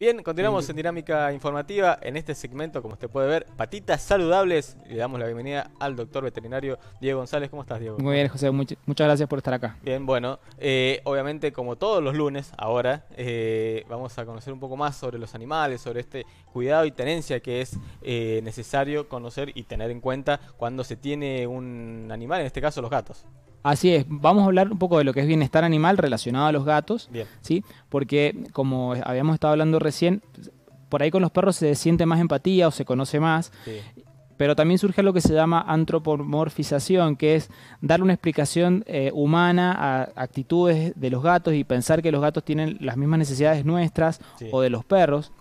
Bien, continuamos en Dinámica Informativa. En este segmento, como usted puede ver, patitas saludables. Le damos la bienvenida al doctor veterinario Diego González. ¿Cómo estás, Diego? Muy bien, José. muchas gracias por estar acá. Bien, bueno, eh, obviamente, como todos los lunes, ahora eh, vamos a conocer un poco más sobre los animales, sobre este cuidado y tenencia que es eh, necesario conocer y tener en cuenta cuando se tiene un animal, en este caso los gatos. Así es, vamos a hablar un poco de lo que es bienestar animal relacionado a los gatos, ¿sí? Porque como habíamos estado hablando recién, por ahí con los perros se siente más empatía o se conoce más. Pero también surge lo que se llama antropomorfización, que es darle una explicación eh, humana a actitudes de los gatos y pensar que los gatos tienen las mismas necesidades nuestras o de los perros.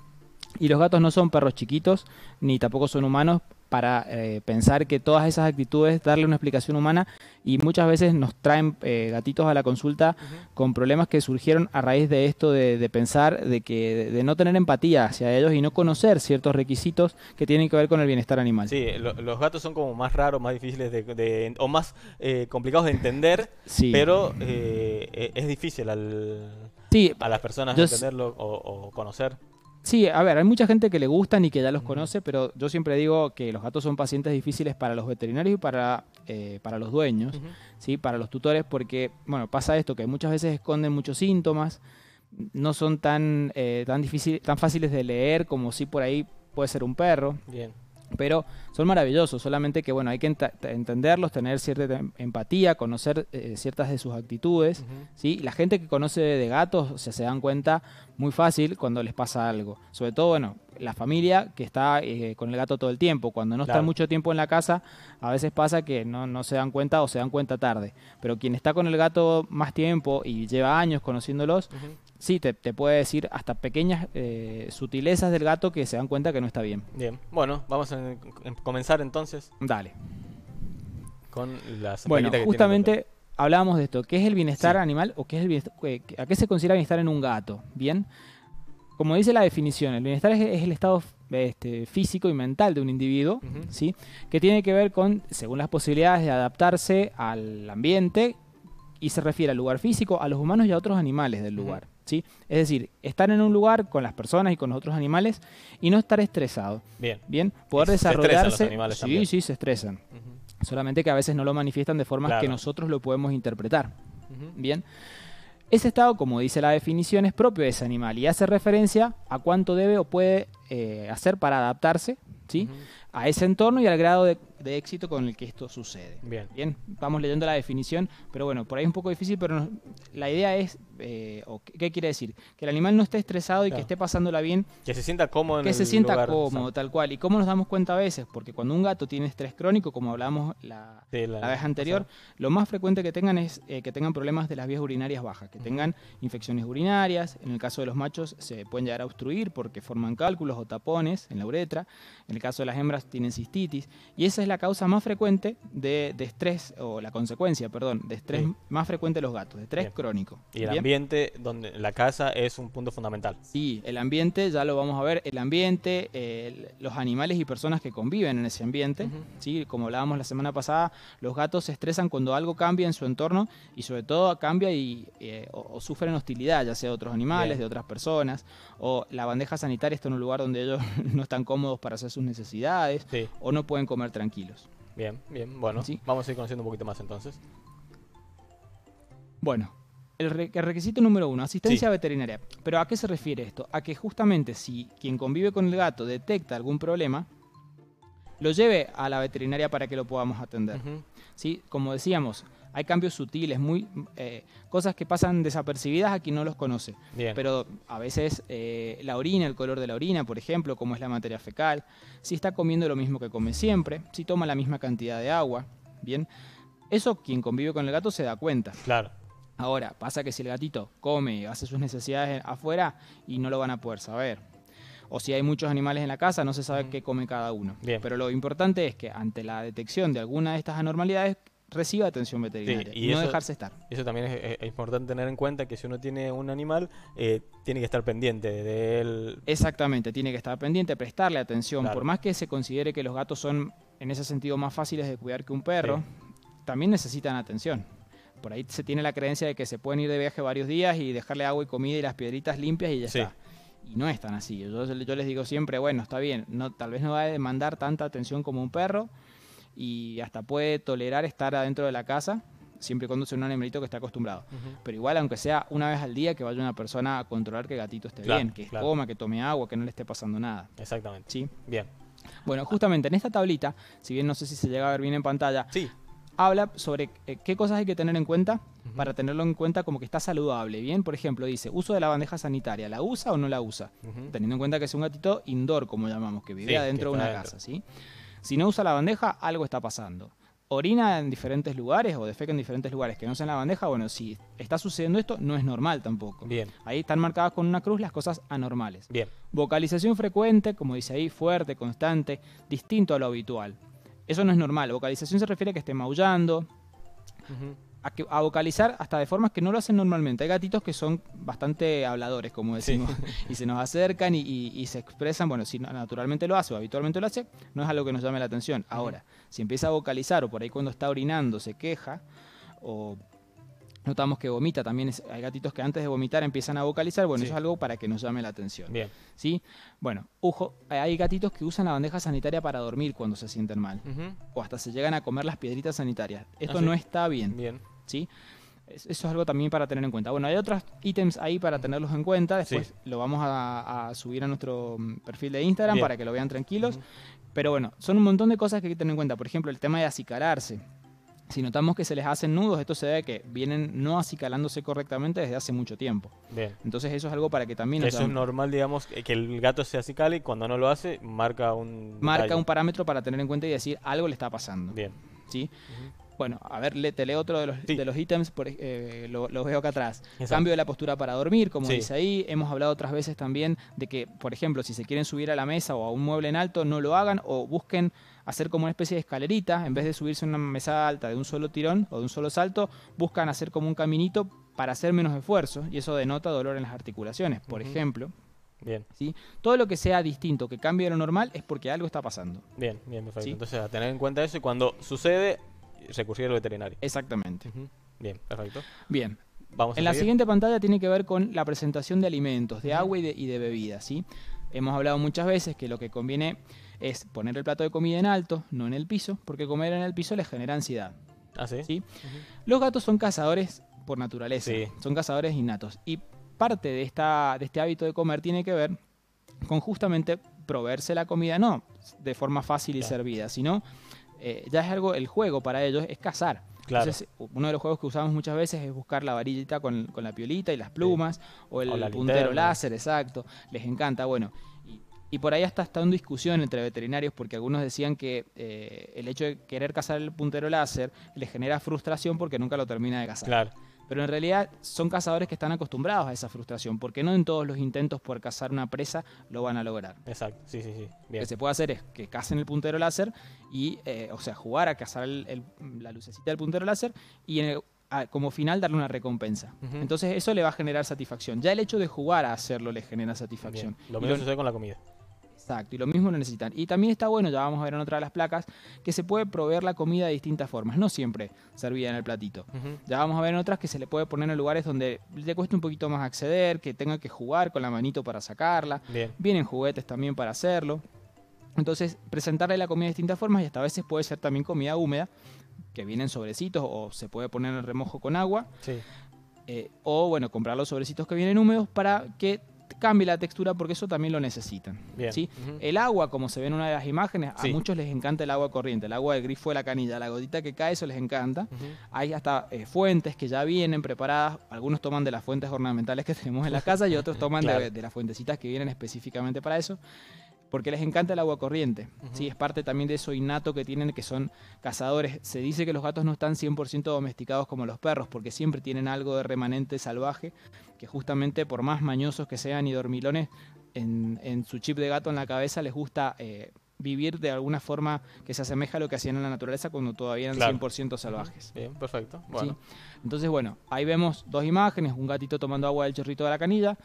Y los gatos no son perros chiquitos, ni tampoco son humanos, para eh, pensar que todas esas actitudes, darle una explicación humana y muchas veces nos traen eh, gatitos a la consulta con problemas que surgieron a raíz de esto de, pensar, de que de no tener empatía hacia ellos y no conocer ciertos requisitos que tienen que ver con el bienestar animal. Sí, los gatos son como más raros, más difíciles de, o más eh, complicados de entender, pero es difícil al, a las personas entenderlo o conocer. Sí, a ver, hay mucha gente que le gustan y que ya los conoce, pero yo siempre digo que los gatos son pacientes difíciles para los veterinarios y para, eh, para los dueños, ¿sí? para los tutores, porque, bueno, pasa esto, que muchas veces esconden muchos síntomas, no son tan, eh, tan, difícil, tan fáciles de leer como si por ahí puede ser un perro. Bien pero son maravillosos, solamente que bueno, hay que entenderlos, tener cierta em-, empatía, conocer eh, ciertas de sus actitudes, ¿sí? La gente que conoce de gatos se dan cuenta muy fácil cuando les pasa algo, sobre todo, bueno, la familia que está eh, con el gato todo el tiempo, cuando no está mucho tiempo en la casa, a veces pasa que no, no se dan cuenta o se dan cuenta tarde, pero quien está con el gato más tiempo y lleva años conociéndolos, sí, te, puede decir hasta pequeñas eh, sutilezas del gato que se dan cuenta que no está bien. Bien, bueno, vamos a comenzar entonces. Dale. Con las Bueno, justamente hablábamos de esto. ¿Qué es el bienestar animal o qué es el a qué se considera bienestar en un gato? Bien. Como dice la definición, el bienestar es, el estado este, físico y mental de un individuo, ¿sí? que tiene que ver con, según las posibilidades de adaptarse al ambiente, y se refiere al lugar físico, a los humanos y a otros animales del lugar. Es decir, estar en un lugar con las personas y con los otros animales y no estar estresado. Bien. Bien, poder desarrollarse. sí, sí, se estresan. Solamente que a veces no lo manifiestan de formas que nosotros lo podemos interpretar. Bien. Ese estado, como dice la definición, es propio de ese animal y hace referencia a cuánto debe o puede eh, hacer para adaptarse ¿sí? a ese entorno y al grado de de éxito con el que esto sucede. Bien. Bien, vamos leyendo la definición, pero bueno, por ahí es un poco difícil, pero la idea es, eh, ¿qué quiere decir? Que el animal no esté estresado y que esté pasándola bien. Que se sienta cómodo en Que se sienta cómodo, tal cual. ¿Y cómo nos damos cuenta a veces? Porque cuando un gato tiene estrés crónico, como hablábamos la, vez anterior, lo más frecuente que tengan es eh, que tengan problemas de las vías urinarias bajas, que tengan infecciones urinarias, en el caso de los machos se pueden llegar a obstruir porque forman cálculos o tapones en la uretra, en el caso de las hembras tienen cistitis, y esa es la causa más frecuente de, estrés, o la consecuencia, perdón, de estrés más frecuente de los gatos, de estrés crónico. Y el ambiente, donde la casa es un punto fundamental. Sí, el ambiente, ya lo vamos a ver, el ambiente, los animales y personas que conviven en ese ambiente, ¿sí? como hablábamos la semana pasada, los gatos se estresan cuando algo cambia en su entorno y sobre todo cambia y, eh, o, sufren hostilidad, ya sea de otros animales, de otras personas, o la bandeja sanitaria está en un lugar donde ellos no están cómodos para hacer sus necesidades, o no pueden comer tranquilos. Bien, bien, bueno, vamos a ir conociendo un poquito más entonces. Bueno, el, requisito número uno, asistencia veterinaria. Pero ¿a qué se refiere esto? A que justamente si quien convive con el gato detecta algún problema, lo lleve a la veterinaria para que lo podamos atender. ¿Sí? Como decíamos, hay cambios sutiles, muy eh, cosas que pasan desapercibidas a quien no los conoce. Pero a veces eh, la orina, el color de la orina, por ejemplo, como es la materia fecal, si está comiendo lo mismo que come siempre, si toma la misma cantidad de agua, bien. Eso quien convive con el gato se da cuenta. Claro. Ahora, pasa que si el gatito come, hace sus necesidades afuera y no lo van a poder saber. O si hay muchos animales en la casa, no se sabe qué come cada uno. Pero lo importante es que ante la detección de alguna de estas anormalidades, reciba atención veterinaria y, no dejarse estar. Eso también es, importante tener en cuenta que si uno tiene un animal, eh, tiene que estar pendiente de él. Exactamente, tiene que estar pendiente, prestarle atención. Por más que se considere que los gatos son en ese sentido más fáciles de cuidar que un perro, también necesitan atención. Por ahí se tiene la creencia de que se pueden ir de viaje varios días y dejarle agua y comida y las piedritas limpias y ya está. Y no es tan así. Yo, yo les digo siempre, bueno, está bien, no, tal vez no va a demandar tanta atención como un perro y hasta puede tolerar estar adentro de la casa, siempre y cuando sea un animalito que esté acostumbrado. Pero igual, aunque sea una vez al día, que vaya una persona a controlar que el gatito esté bien, que coma, que tome agua, que no le esté pasando nada. Exactamente. ¿Sí? Bien. Bueno, justamente en esta tablita, si bien no sé si se llega a ver bien en pantalla, sí. Habla sobre eh, qué cosas hay que tener en cuenta para tenerlo en cuenta como que está saludable. Bien, por ejemplo, dice uso de la bandeja sanitaria, ¿la usa o no la usa? Teniendo en cuenta que es un gatito indoor, como llamamos, que vive adentro de una casa, ¿sí? Si no usa la bandeja, algo está pasando. Orina en diferentes lugares o defeca en diferentes lugares que no sean la bandeja, bueno, si está sucediendo esto, no es normal tampoco. Bien. Ahí están marcadas con una cruz las cosas anormales. Bien. Vocalización frecuente, como dice ahí, fuerte, constante, distinto a lo habitual. Eso no es normal. Vocalización se refiere a que esté maullando, a, vocalizar hasta de formas que no lo hacen normalmente. Hay gatitos que son bastante habladores, como decimos, y se nos acercan y, se expresan. Bueno, si naturalmente lo hace o habitualmente lo hace, no es algo que nos llame la atención. Ahora, si empieza a vocalizar o por ahí cuando está orinando se queja o notamos que vomita, también hay gatitos que antes de vomitar empiezan a vocalizar, bueno, eso es algo para que nos llame la atención. Bien. ¿Sí? Bueno, ojo, hay gatitos que usan la bandeja sanitaria para dormir cuando se sienten mal, o hasta se llegan a comer las piedritas sanitarias. Esto ah, no está bien. Bien. ¿Sí? Eso es algo también para tener en cuenta. Bueno, hay otros ítems ahí para tenerlos en cuenta. Después lo vamos a, subir a nuestro mm, perfil de Instagram para que lo vean tranquilos. Pero bueno, son un montón de cosas que hay que tener en cuenta. Por ejemplo, el tema de acicalarse. Si notamos que se les hacen nudos, esto se debe que vienen no acicalándose correctamente desde hace mucho tiempo. Bien. Entonces eso es algo para que también... Eso es normal, digamos, que el gato se acicale y cuando no lo hace, marca un... Marca un parámetro para tener en cuenta y decir algo le está pasando. Bien. ¿Sí? Bueno, a ver, te leo otro de los, de los ítems, por, eh, lo, veo acá atrás. Cambio de la postura para dormir, como dice ahí. Hemos hablado otras veces también de que, por ejemplo, si se quieren subir a la mesa o a un mueble en alto, no lo hagan o busquen hacer como una especie de escalerita, en vez de subirse a una mesa alta de un solo tirón o de un solo salto, buscan hacer como un caminito para hacer menos esfuerzo y eso denota dolor en las articulaciones, por ejemplo. Bien. ¿sí? Todo lo que sea distinto, que cambie de lo normal, es porque algo está pasando. Bien, bien, perfecto. Entonces, a tener en cuenta eso y cuando sucede, recurrir al veterinario. Exactamente. Bien, perfecto. Bien. Vamos en la siguiente pantalla tiene que ver con la presentación de alimentos, de agua y de, y de bebidas. ¿sí? Hemos hablado muchas veces que lo que conviene es poner el plato de comida en alto, no en el piso, porque comer en el piso les genera ansiedad. ¿Ah, sí? ¿sí? Los gatos son cazadores por naturaleza, son cazadores innatos. Y parte de, esta, de este hábito de comer tiene que ver con justamente proveerse la comida, no de forma fácil y servida, sino eh, ya es algo, el juego para ellos es cazar. Entonces, uno de los juegos que usamos muchas veces es buscar la varillita con, la piolita y las plumas, o el puntero láser, exacto. Les encanta. Bueno, y, por ahí hasta está en discusión entre veterinarios porque algunos decían que eh, el hecho de querer cazar el puntero láser les genera frustración porque nunca lo termina de cazar. Claro. Pero en realidad son cazadores que están acostumbrados a esa frustración, porque no en todos los intentos por cazar una presa lo van a lograr. Exacto, sí, sí, sí. Lo que se puede hacer es que cacen el puntero láser y, eh, o sea, jugar a cazar la lucecita del puntero láser y como final darle una recompensa. Entonces eso le va a generar satisfacción. Ya el hecho de jugar a hacerlo le genera satisfacción. Lo mismo sucede con la comida. Exacto, y lo mismo lo necesitan. Y también está bueno, ya vamos a ver en otra de las placas, que se puede proveer la comida de distintas formas, no siempre servida en el platito. Ya vamos a ver en otras que se le puede poner en lugares donde le cueste un poquito más acceder, que tenga que jugar con la manito para sacarla. Vienen juguetes también para hacerlo. Entonces, presentarle la comida de distintas formas y hasta a veces puede ser también comida húmeda, que vienen sobrecitos o se puede poner en remojo con agua. Eh, o bueno, comprar los sobrecitos que vienen húmedos para que cambie la textura porque eso también lo necesitan. ¿sí? El agua, como se ve en una de las imágenes, a muchos les encanta el agua corriente, el agua del grifo de la canilla, la gotita que cae, eso les encanta. Hay hasta eh, fuentes que ya vienen preparadas, algunos toman de las fuentes ornamentales que tenemos en la casa y otros toman de, de las fuentecitas que vienen específicamente para eso porque les encanta el agua corriente. ¿sí? Es parte también de eso innato que tienen, que son cazadores. Se dice que los gatos no están 100% domesticados como los perros, porque siempre tienen algo de remanente salvaje, que justamente por más mañosos que sean y dormilones, en, su chip de gato en la cabeza les gusta... Eh, vivir de alguna forma que se asemeja a lo que hacían en la naturaleza cuando todavía eran 100% salvajes. Bien, perfecto. Entonces, bueno, ahí vemos dos imágenes, un gatito tomando agua del chorrito de la canilla,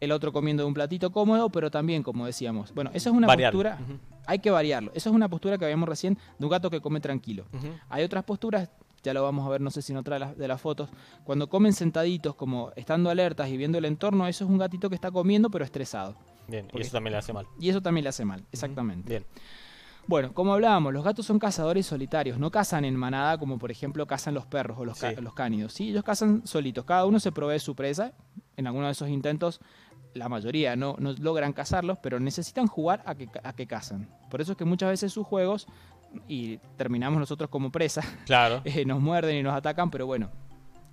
el otro comiendo de un platito cómodo, pero también, como decíamos, bueno, eso es una postura, hay que variarlo. Eso es una postura que habíamos recién de un gato que come tranquilo. Hay otras posturas ya lo vamos a ver, no sé si en otra de las, fotos, cuando comen sentaditos, como estando alertas y viendo el entorno, eso es un gatito que está comiendo pero estresado. Bien, y eso también le hace mal. Y eso también le hace mal, exactamente. Bien. Bueno, como hablábamos, los gatos son cazadores solitarios, no cazan en manada como por ejemplo cazan los perros o los, los cánidos. ¿sí? Ellos cazan solitos, cada uno se provee su presa. En alguno de esos intentos, la mayoría no, no logran cazarlos, pero necesitan jugar a que, a que cazan. Por eso es que muchas veces sus juegos y terminamos nosotros como presa. Claro. Eh, nos muerden y nos atacan, pero bueno,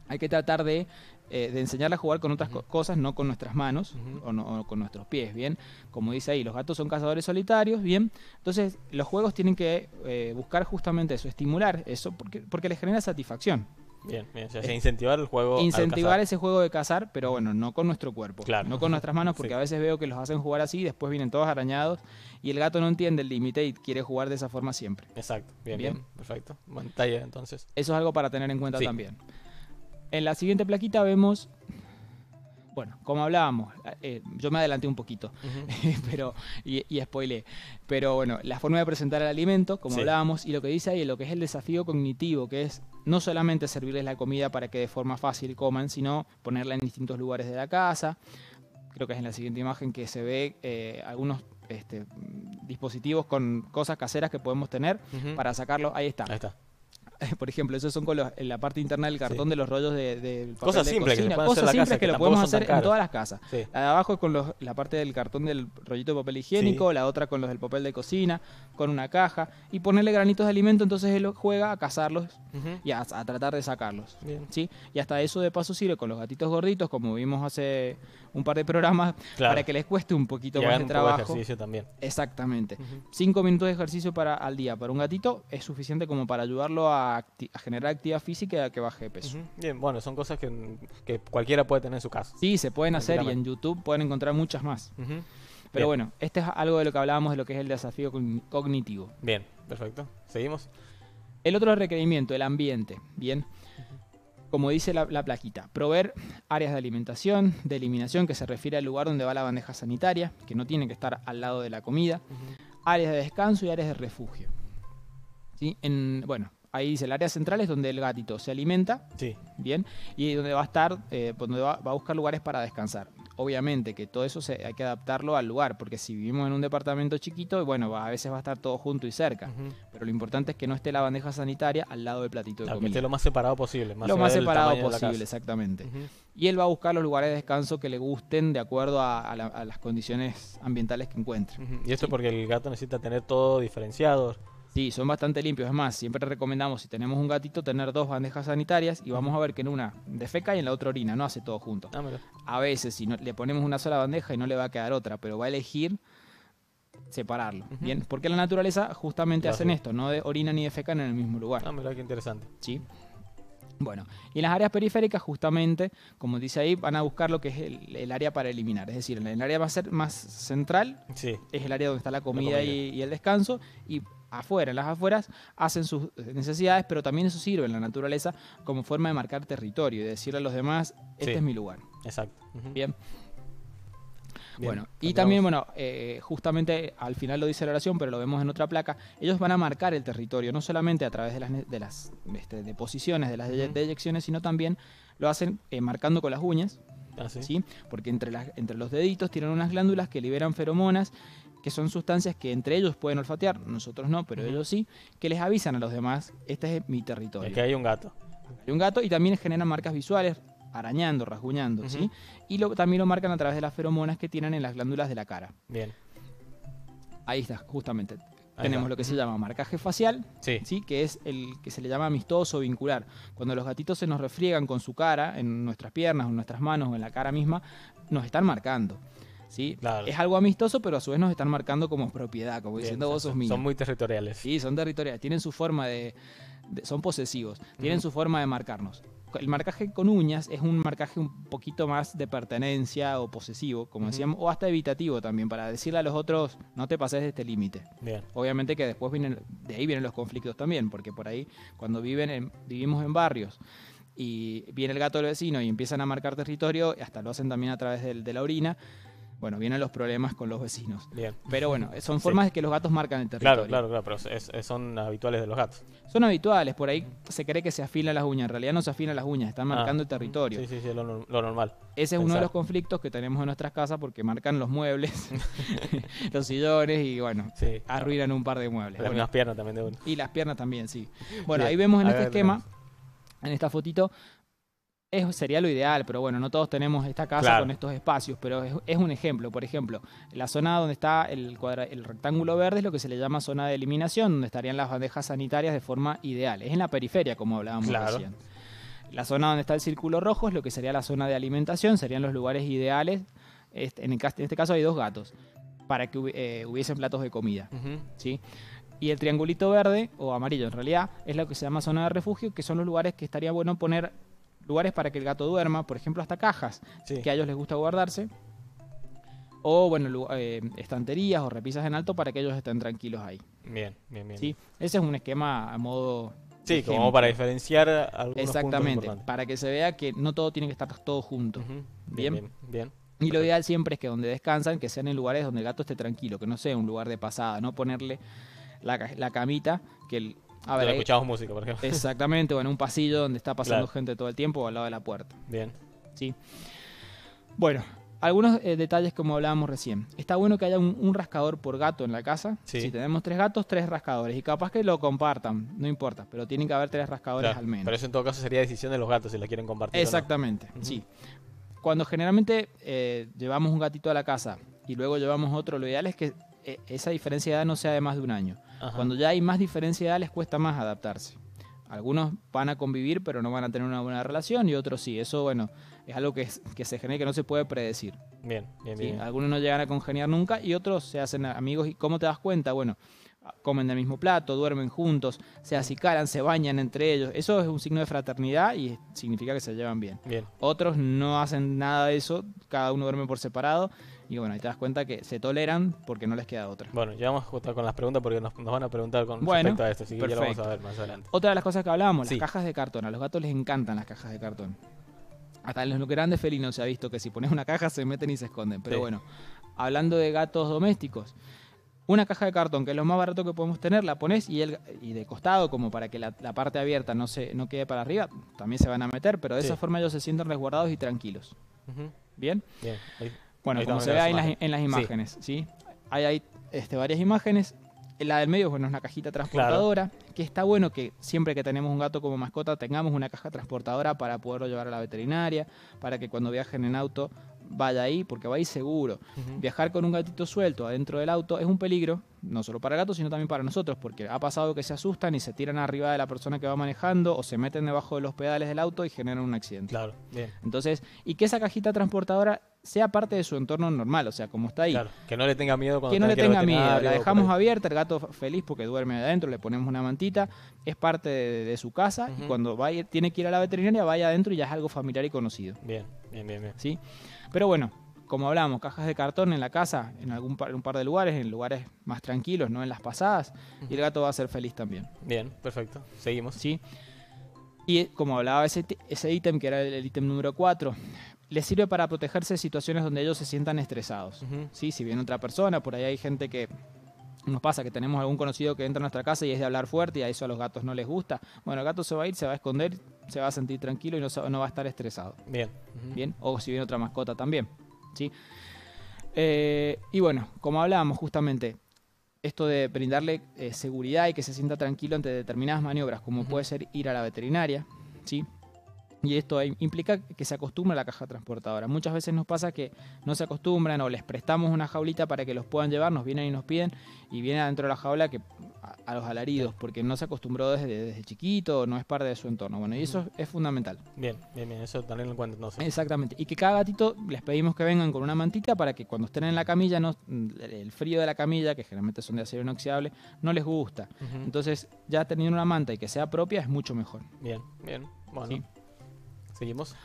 hay que tratar de, eh, de enseñarle a jugar con otras cosas, no con nuestras manos o, no, con nuestros pies, ¿bien? Como dice ahí, los gatos son cazadores solitarios, ¿bien? Entonces, los juegos tienen que eh, buscar justamente eso, estimular eso, porque, porque les genera satisfacción. Bien, bien. O sea, incentivar el juego. Incentivar ese juego de cazar, pero bueno, no con nuestro cuerpo. Claro. No con nuestras manos, porque a veces veo que los hacen jugar así y después vienen todos arañados y el gato no entiende el límite y quiere jugar de esa forma siempre. Exacto. Bien, bien. Perfecto. Pantalla entonces. Eso es algo para tener en cuenta también. En la siguiente plaquita vemos bueno, como hablábamos, eh, yo me adelanté un poquito, pero y, y spoilé. Pero bueno, la forma de presentar el alimento, como hablábamos, y lo que dice ahí, lo que es el desafío cognitivo, que es no solamente servirles la comida para que de forma fácil coman, sino ponerla en distintos lugares de la casa. Creo que es en la siguiente imagen que se ve eh, algunos este, dispositivos con cosas caseras que podemos tener para sacarlo. Ahí está. Ahí está. por ejemplo, esos son con en la parte interna del cartón de los rollos de, de cosas simples que cosas simples que, lo podemos hacer en todas las casas. La de abajo es con la parte del cartón del rollito de papel higiénico, la otra con los del papel de cocina, con una caja y ponerle granitos de alimento, entonces él juega a cazarlos y a, tratar de sacarlos. ¿sí? Y hasta eso de paso sirve con los gatitos gorditos, como vimos hace un par de programas, para que les cueste un poquito más de trabajo. ejercicio también. Exactamente. Cinco minutos de ejercicio para, al día para un gatito es suficiente como para ayudarlo a a, generar actividad física y a que baje de peso. Bien, bueno, son cosas que, que, cualquiera puede tener en su casa. Sí, se pueden hacer y en YouTube pueden encontrar muchas más. Pero bueno, este es algo de lo que hablábamos de lo que es el desafío cognitivo. Bien, perfecto. ¿Seguimos? El otro requerimiento, el ambiente. Bien. Como dice la, la, plaquita, proveer áreas de alimentación, de eliminación, que se refiere al lugar donde va la bandeja sanitaria, que no tiene que estar al lado de la comida, áreas de descanso y áreas de refugio. ¿Sí? En, bueno, ahí dice, el área central es donde el gatito se alimenta, sí. bien, y donde va a estar, eh, donde va, a buscar lugares para descansar. Obviamente que todo eso se, hay que adaptarlo al lugar, porque si vivimos en un departamento chiquito, bueno, a veces va a estar todo junto y cerca, pero lo importante es que no esté la bandeja sanitaria al lado del platito de comida. Que esté lo más separado posible. lo más separado posible, exactamente. Y él va a buscar los lugares de descanso que le gusten de acuerdo a, las condiciones ambientales que encuentre. Y esto porque el gato necesita tener todo diferenciado Sí, son bastante limpios. Es más, siempre recomendamos, si tenemos un gatito, tener dos bandejas sanitarias y vamos a ver que en una defeca y en la otra orina, no hace todo junto. Ah, a veces, si no, le ponemos una sola bandeja y no le va a quedar otra, pero va a elegir separarlo. Bien, porque la naturaleza justamente hacen esto, no de orina ni defecan en el mismo lugar. Ah, mira qué interesante. Sí. Bueno, y en las áreas periféricas justamente, como dice ahí, van a buscar lo que es el, área para eliminar. Es decir, el área va a ser más central, sí. es el área donde está la comida, Y, y, el descanso, y afuera, en las afueras, hacen sus necesidades, pero también eso sirve en la naturaleza como forma de marcar territorio y decirle a los demás, este es mi lugar. Exacto. Bien. bueno, y también, bueno, eh, justamente al final lo dice la oración, pero lo vemos en otra placa, ellos van a marcar el territorio, no solamente a través de las, de las este, deposiciones, de las deyecciones, sino también lo hacen eh, marcando con las uñas, ah, ¿sí? Porque entre, las, entre los deditos tienen unas glándulas que liberan feromonas que son sustancias que entre ellos pueden olfatear, nosotros no, pero ellos sí, que les avisan a los demás, este es mi territorio. que hay un gato. Hay un gato y también generan marcas visuales, arañando, rasguñando, ¿sí? Y lo, también lo marcan a través de las feromonas que tienen en las glándulas de la cara. Bien. Ahí está, justamente. Tenemos lo que se llama marcaje facial, sí. sí. que es el que se le llama amistoso vincular. Cuando los gatitos se nos refriegan con su cara, en nuestras piernas, o en nuestras manos, o en la cara misma, nos están marcando. ¿Sí? Es algo amistoso, pero a su vez nos están marcando como propiedad, como diciendo vos sos mío. Son muy territoriales. Sí, son territoriales, tienen su forma de... son posesivos, tienen su forma de marcarnos. El marcaje con uñas es un marcaje un poquito más de pertenencia o posesivo, como decíamos, o hasta evitativo también, para decirle a los otros, no te pases de este límite. Obviamente que después vienen, de ahí vienen los conflictos también, porque por ahí cuando viven vivimos en barrios y viene el gato del vecino y empiezan a marcar territorio, hasta lo hacen también a través de la orina, bueno, vienen los problemas con los vecinos. Bien. Pero bueno, son formas de que los gatos marcan el territorio. Claro, claro, claro, pero son habituales de los gatos. Son habituales, por ahí se cree que se afilan las uñas, en realidad no se afilan las uñas, están marcando el ah, territorio. Sí, sí, sí, lo, normal. Ese es uno de los conflictos que tenemos en nuestras casas porque marcan los muebles, los sillones y bueno, arruinan un par de muebles. las piernas también de uno. Y las piernas también, sí. Bueno, ahí vemos en este esquema, en esta fotito, sería lo ideal, pero bueno, no todos tenemos esta casa con estos espacios, pero es, un ejemplo. Por ejemplo, la zona donde está el, el rectángulo verde es lo que se le llama zona de eliminación, donde estarían las bandejas sanitarias de forma ideal. Es en la periferia, como hablábamos recién. La zona donde está el círculo rojo es lo que sería la zona de alimentación, serían los lugares ideales. Este, en, este caso hay dos gatos, para que eh, hubiesen platos de comida. ¿sí? Y el triangulito verde, o amarillo en realidad, es lo que se llama zona de refugio, que son los lugares que estaría bueno poner lugares para que el gato duerma, por ejemplo, hasta cajas que a ellos les gusta guardarse. O, bueno, eh, estanterías o repisas en alto para que ellos estén tranquilos ahí. Bien, bien, bien. ¿Sí? Ese es un esquema a modo Sí, como para diferenciar algunos Exactamente, para que se vea que no todo tiene que estar todo junto. ¿Bien? Bien, Y lo ideal siempre es que donde descansan, que sean en lugares donde el gato esté tranquilo, que no sea un lugar de pasada, no ponerle la, la camita, que el, a ver, escuchamos música, por ejemplo. Exactamente, o en un pasillo donde está pasando gente todo el tiempo o al lado de la puerta. Bien. Sí. Bueno, algunos eh, detalles como hablábamos recién. Está bueno que haya un, rascador por gato en la casa. Si tenemos tres gatos, tres rascadores. Y capaz que lo compartan, no importa, pero tienen que haber tres rascadores al menos. Pero eso en todo caso sería decisión de los gatos si la quieren compartir. Exactamente, sí. Cuando generalmente eh, llevamos un gatito a la casa y luego llevamos otro, lo ideal es que eh, esa diferencia de edad no sea de más de un año. Cuando ya hay más diferencia de edad les cuesta más adaptarse. Algunos van a convivir pero no van a tener una buena relación y otros sí. Eso, bueno, es algo que, que se genera que no se puede predecir. Bien, bien, bien. Algunos no llegan a congeniar nunca y otros se hacen amigos. ¿Y cómo te das cuenta? Bueno, comen del mismo plato, duermen juntos, se acicalan, se bañan entre ellos. Eso es un signo de fraternidad y significa que se llevan bien. bien. Otros no hacen nada de eso, cada uno duerme por separado y bueno, ahí te das cuenta que se toleran porque no les queda otra. Bueno, ya vamos a con las preguntas porque nos, van a preguntar con respecto a esto, así que ya lo vamos a ver más adelante. Otra de las cosas que hablábamos, las cajas de cartón. A los gatos les encantan las cajas de cartón. Hasta en los grandes felinos se ha visto que si pones una caja se meten y se esconden. Pero bueno, hablando de gatos domésticos, una caja de cartón, que es lo más barato que podemos tener, la pones y, el, y de costado, como para que la, parte abierta no, se, no quede para arriba, también se van a meter, pero de esa forma ellos se sienten resguardados y tranquilos. ¿Bien? Bien. Bueno, como se ve ahí en las, imágenes, sí. Hay, este, varias imágenes. La del medio, bueno, es una cajita transportadora, que está bueno que siempre que tenemos un gato como mascota tengamos una caja transportadora para poderlo llevar a la veterinaria, para que cuando viajen en auto vaya ahí, porque va ahí seguro. Viajar con un gatito suelto adentro del auto es un peligro, no solo para el gato, sino también para nosotros, porque ha pasado que se asustan y se tiran arriba de la persona que va manejando o se meten debajo de los pedales del auto y generan un accidente. Claro, bien. Entonces, y que esa cajita transportadora sea parte de su entorno normal, o sea, como está ahí. Claro, que no le tenga miedo cuando Que no le tenga miedo, la dejamos abierta, el gato feliz porque duerme adentro, le ponemos una mantita, es parte de, su casa y cuando vaya, tiene que ir a la veterinaria, vaya adentro y ya es algo familiar y conocido. Bien, bien, bien, bien. ¿Sí? Pero bueno, como hablamos, cajas de cartón en la casa, en algún par, un par de lugares, en lugares más tranquilos, no en las pasadas, y el gato va a ser feliz también. Bien, perfecto. Seguimos. Sí. Y como hablaba ese, ese ítem, que era el ítem número 4, le sirve para protegerse de situaciones donde ellos se sientan estresados. ¿sí? Si viene otra persona, por ahí hay gente que nos pasa que tenemos algún conocido que entra a nuestra casa y es de hablar fuerte y a eso a los gatos no les gusta. Bueno, el gato se va a ir, se va a esconder, se va a sentir tranquilo y no, no va a estar estresado. Bien. Bien. O si viene otra mascota también. ¿sí? Eh, y bueno, como hablábamos justamente, esto de brindarle eh, seguridad y que se sienta tranquilo ante determinadas maniobras, como puede ser ir a la veterinaria, ¿sí? Y esto implica que se acostumbre a la caja transportadora. Muchas veces nos pasa que no se acostumbran o les prestamos una jaulita para que los puedan llevar, nos vienen y nos piden y viene adentro de la jaula que a, los alaridos porque no se acostumbró desde, desde chiquito, no es parte de su entorno. Bueno, y eso es fundamental. Bien, bien, bien, eso también lo cuento. No Exactamente. Y que cada gatito les pedimos que vengan con una mantita para que cuando estén en la camilla, no, el frío de la camilla, que generalmente son de acero inoxidable, no les gusta. Entonces, ya teniendo una manta y que sea propia es mucho mejor. Bien, bien. Bueno. Seguimos.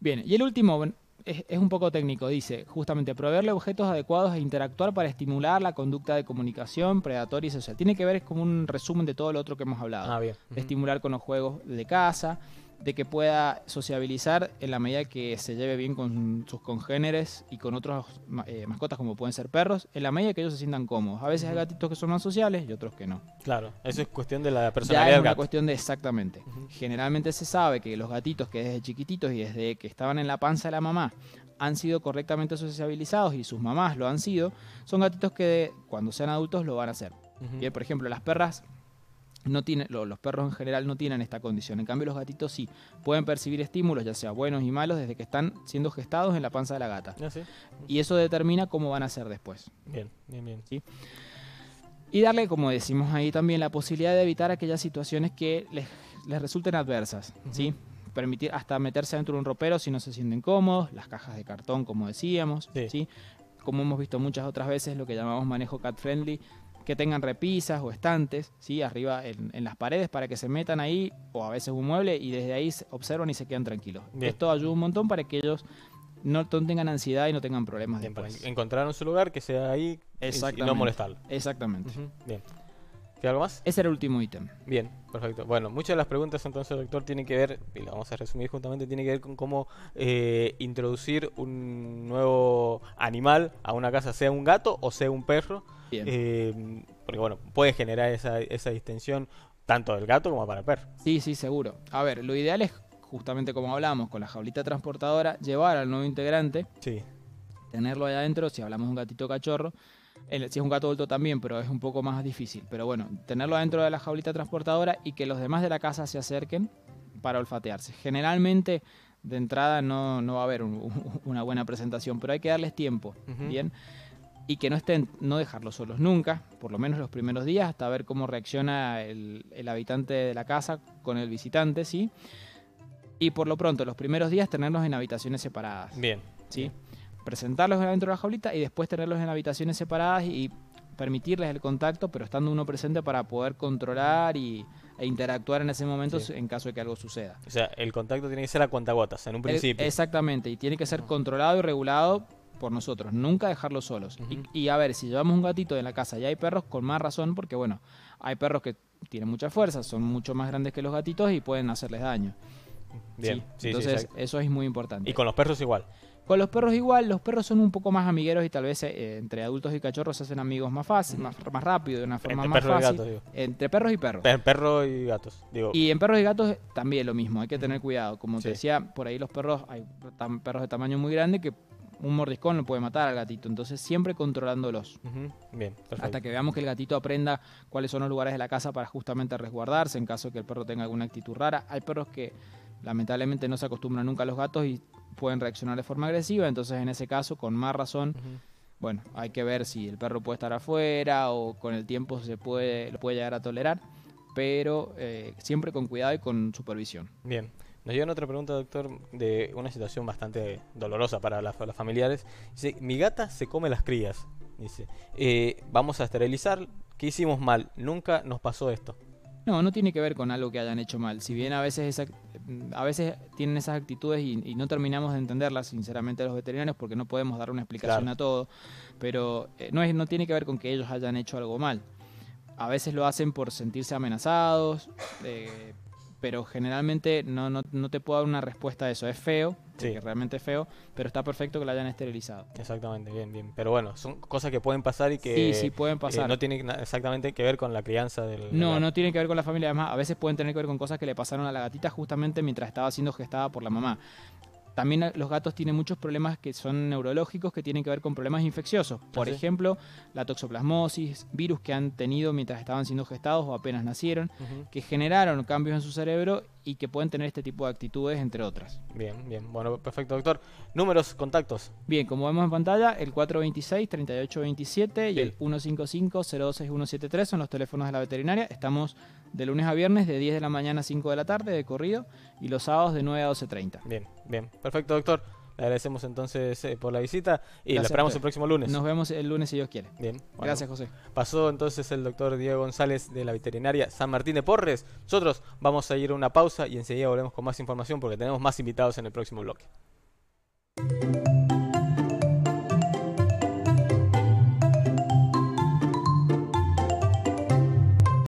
Bien, y el último es, un poco técnico, dice, justamente proveerle objetos adecuados a interactuar para estimular la conducta de comunicación predatoria y social. Tiene que ver es como un resumen de todo lo otro que hemos hablado. Ah, bien. Estimular con los juegos de casa, de que pueda sociabilizar en la medida que se lleve bien con sus congéneres y con otros eh, mascotas como pueden ser perros, en la medida que ellos se sientan cómodos. A veces hay gatitos que son más sociales y otros que no. Claro, eso es cuestión de la personalidad. Ya es una cuestión de exactamente. Generalmente se sabe que los gatitos que desde chiquititos y desde que estaban en la panza de la mamá han sido correctamente sociabilizados y sus mamás lo han sido, son gatitos que cuando sean adultos lo van a hacer. Bien, por ejemplo, las perras no tiene, los perros en general no tienen esta condición. En cambio, los gatitos sí pueden percibir estímulos, ya sea buenos y malos, desde que están siendo gestados en la panza de la gata. Ah, y eso determina cómo van a ser después. Bien, bien, bien. ¿Sí? Y darle, como decimos ahí también, la posibilidad de evitar aquellas situaciones que les, resulten adversas. ¿sí? Permitir hasta meterse dentro de un ropero si no se sienten cómodos, las cajas de cartón, como decíamos. ¿sí? Como hemos visto muchas otras veces, lo que llamamos manejo cat friendly, que tengan repisas o estantes, ¿sí? arriba en, las paredes para que se metan ahí, o a veces un mueble, y desde ahí observan y se quedan tranquilos. Esto ayuda un montón para que ellos no tengan ansiedad y no tengan problemas Bien, encontrar un su lugar, que sea ahí y no molestarlo. Exactamente. Bien. ¿Qué algo más? Ese era el último ítem. Bien, perfecto. Bueno, muchas de las preguntas entonces, doctor, tienen que ver, y lo vamos a resumir justamente, tiene que ver con cómo eh, introducir un nuevo animal a una casa, sea un gato o sea un perro, eh, porque bueno, puede generar esa, esa distensión tanto del gato como para el perro. Sí, sí, seguro. A ver, lo ideal es justamente como hablamos, con la jaulita transportadora, llevar al nuevo integrante, sí. tenerlo ahí adentro, si hablamos de un gatito cachorro, si es un gato adulto también, pero es un poco más difícil. Pero bueno, tenerlo adentro de la jaulita transportadora y que los demás de la casa se acerquen para olfatearse. Generalmente de entrada no, no va a haber una buena presentación, pero hay que darles tiempo, ¿bien? Y que no estén, no dejarlos solos nunca, por lo menos los primeros días, hasta ver cómo reacciona el, habitante de la casa con el visitante, ¿sí? Y por lo pronto, los primeros días tenerlos en habitaciones separadas. Bien. ¿Sí? Presentarlos dentro de la jaulita y después tenerlos en habitaciones separadas y permitirles el contacto, pero estando uno presente para poder controlar y, e interactuar en ese momento en caso de que algo suceda. O sea, el contacto tiene que ser a cuentagotas en un principio. exactamente, y tiene que ser controlado y regulado por nosotros, nunca dejarlos solos. y, a ver, si llevamos un gatito en la casa y hay perros, con más razón, porque bueno, hay perros que tienen mucha fuerza, son mucho más grandes que los gatitos y pueden hacerles daño. Bien, sí, entonces eso es muy importante. Y con los perros igual. Con los perros igual, los perros son un poco más amigueros y tal vez eh, entre adultos y cachorros se hacen amigos más fácil, más, más rápido, de una forma más fácil. Entre perros y perros. perros y gatos, digo. Y en perros y gatos también lo mismo, hay que tener cuidado. Como te decía, por ahí los perros, hay perros de tamaño muy grande que un mordiscón lo puede matar al gatito. Entonces, siempre controlándolos. Bien, Hasta que veamos que el gatito aprenda cuáles son los lugares de la casa para justamente resguardarse en caso de que el perro tenga alguna actitud rara. Hay perros que lamentablemente no se acostumbran nunca a los gatos y pueden reaccionar de forma agresiva. Entonces, en ese caso, con más razón. Bueno, hay que ver si el perro puede estar afuera o con el tiempo se puede, lo puede llegar a tolerar, pero eh, siempre con cuidado y con supervisión. Bien. Nos llegan otra pregunta, doctor, de una situación bastante dolorosa para las, familiares. Dice, mi gata se come las crías. Dice, eh, vamos a esterilizar. ¿Qué hicimos mal? Nunca nos pasó esto. No, no tiene que ver con algo que hayan hecho mal. Si bien a veces, a veces tienen esas actitudes y, no terminamos de entenderlas, sinceramente, los veterinarios, porque no podemos dar una explicación a todo, pero eh, no, es, no tiene que ver con que ellos hayan hecho algo mal. A veces lo hacen por sentirse amenazados, eh, pero generalmente no, no, no, te puedo dar una respuesta a eso. Es feo, sí. realmente es feo, pero está perfecto que la hayan esterilizado. Exactamente, bien, bien. Pero bueno, son cosas que pueden pasar y que sí, sí pueden eh, pasar. no tienen exactamente que ver con la crianza del... No, no tiene que ver con la familia. Además, a veces pueden tener que ver con cosas que le pasaron a la gatita justamente mientras estaba siendo gestada por la mamá. También eh, los gatos tienen muchos problemas que son neurológicos que tienen que ver con problemas infecciosos. Por ¿Ah, ejemplo, la toxoplasmosis, virus que han tenido mientras estaban siendo gestados o apenas nacieron, que generaron cambios en su cerebro y que pueden tener este tipo de actitudes, entre otras. Bien, bien. Bueno, perfecto, doctor. Números, contactos. Bien, como vemos en pantalla, el 426-3827 y el 155-06173 son los teléfonos de la veterinaria. Estamos de lunes a viernes de 10 de la mañana a 5 de la tarde de corrido y los sábados de 9 a 12.30. Bien, bien. Perfecto, doctor. Le agradecemos entonces eh, por la visita y le esperamos el próximo lunes. Nos vemos el lunes si Dios quiere. Bien. Gracias, José. Pasó entonces el doctor Diego González de la veterinaria San Martín de Porres. Nosotros vamos a ir a una pausa y enseguida volvemos con más información porque tenemos más invitados en el próximo bloque.